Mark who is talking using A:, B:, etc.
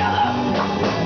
A: yellow.